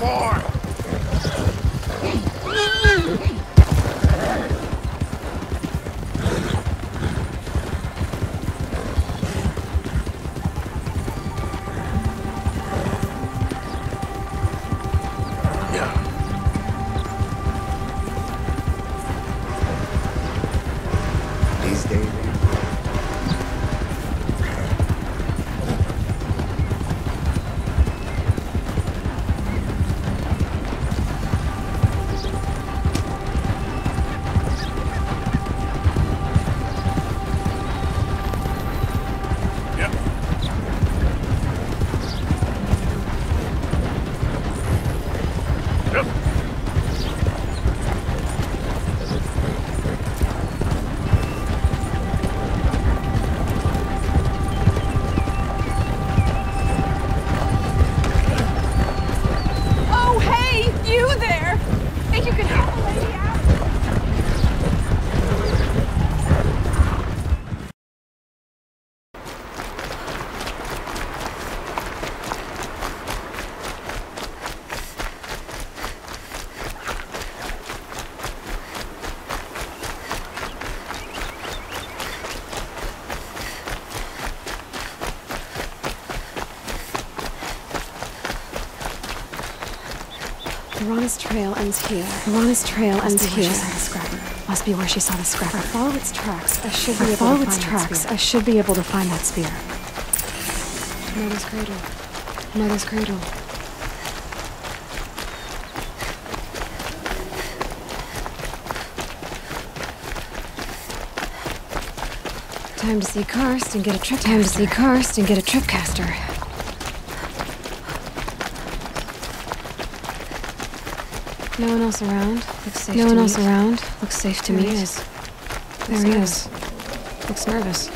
more! Piranha's trail ends here. Piranha's trail Must ends here. she saw the scrapper. Must be where she saw the If I scrapper. follow its tracks, I should be I able follow to its find tracks, that I should be able to find that spear. Mother's cradle. Mother's cradle. Time to see Karst and get a trip. Time to see Karst and get a tripcaster. No one else around. Looks safe No to one me. else around. Looks safe to There me. he There he is. Looks nervous.